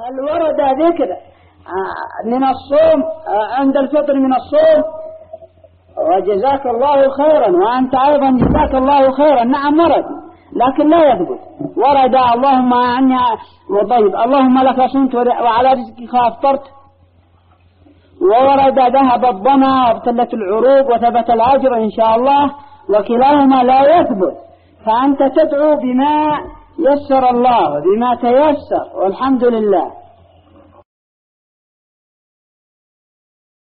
هل ورد ذكر من الصوم عند الفطر من الصوم. وجزاك الله خيرا وأنت أيضا جزاك الله خيرا. نعم ورد لكن لا يثبت. ورد اللهم عني وطيب اللهم لك صمت وعلى رزقك أفطرت. وورد ذهب الظما وابتلت العروق وثبت الأجر إن شاء الله. وكلاهما لا يثبت. فأنت تدعو بما يسر الله بما تيسر والحمد لله.